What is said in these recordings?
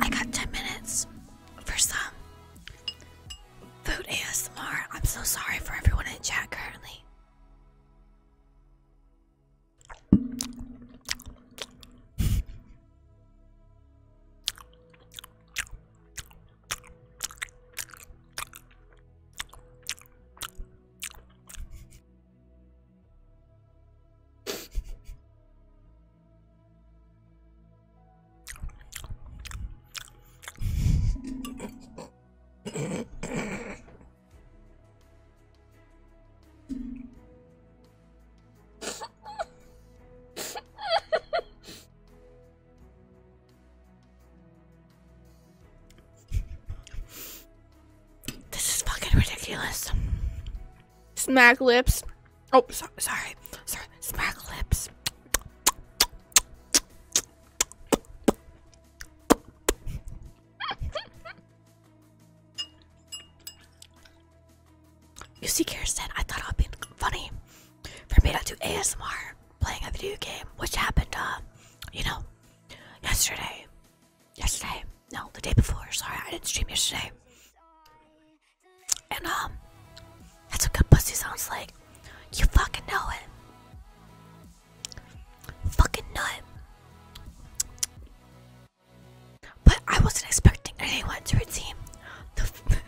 I got 10 minutes for some food ASMR. I'm so sorry for everyone in chat currently. Ridiculous. Smack lips. Oh, so, sorry. Sorry. Smack lips. You see, Kirsten, I thought it would be funny for me to do ASMR playing a video game, which happened, uh, you know, yesterday. Yesterday. No, the day before. Sorry, I didn't stream yesterday. And, um, that's what good pussy sounds like. You fucking know it. Fucking nut. But I wasn't expecting anyone to redeem the,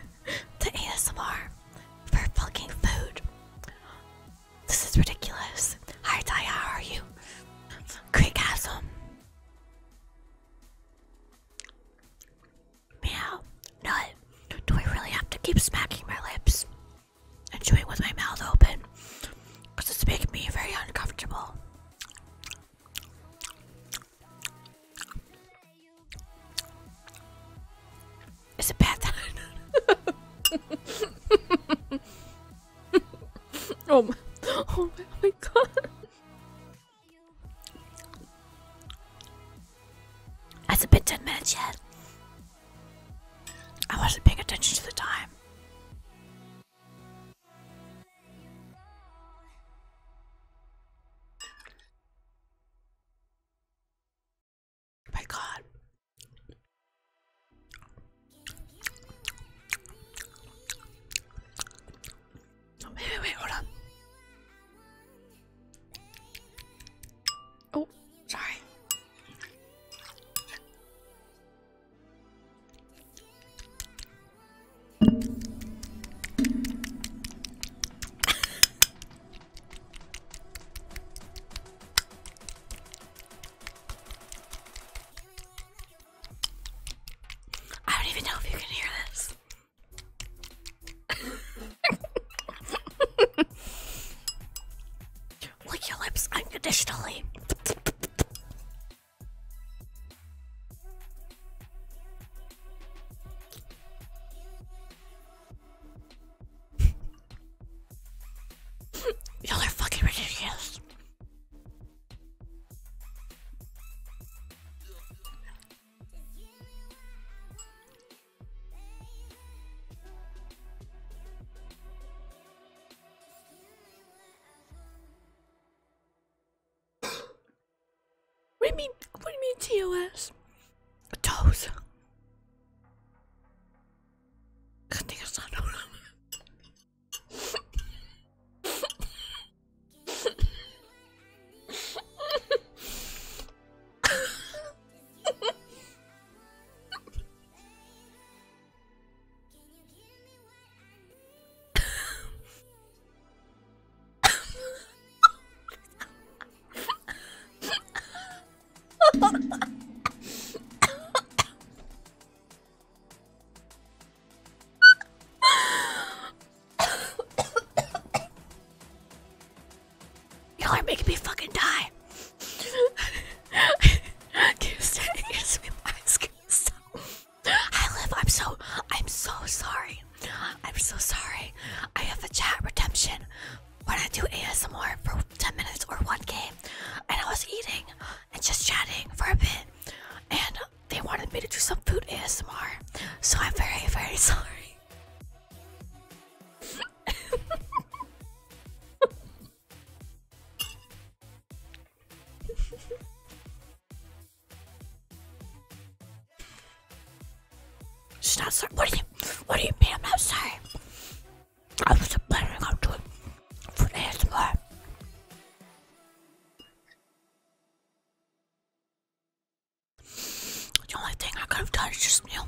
the ASMR for fucking food. This is ridiculous. Hi, Ty, how are you? Great chasm. Meow. Nut. Do I really have to keep smacking Is it bad that Oh my, oh my, oh my god. Has it been 10 minutes yet? I wasn't paying attention to the time. Do you mean? What do you mean TOS? Toes. Y'all are making me fucking die. Just not sorry. What do you what do you mean I'm not sorry? I was planning on doing for ASMR. The only thing I could have done is just, you know,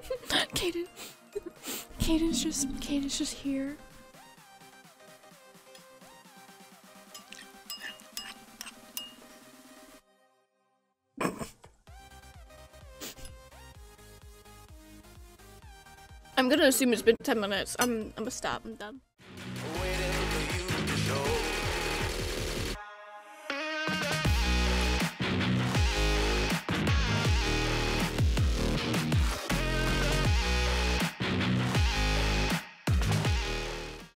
Kaden. Kaden's just Kaden's just here. I'm gonna assume it's been 10 minutes. I'm I'm gonna stop. I'm done.